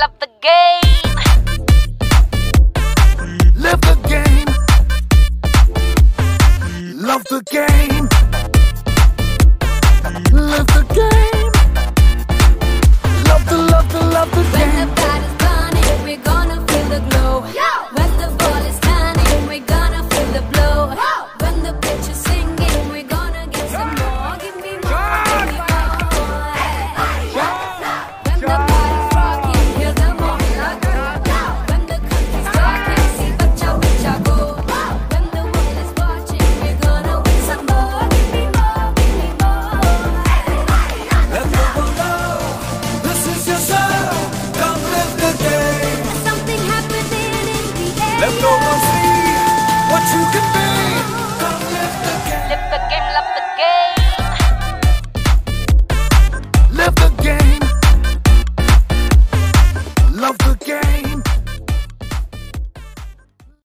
Love the game. Live the game. Love the game. Live the game. Let no one see what you can be. Live the game. Live the game, love the game. Live the game. Love the game.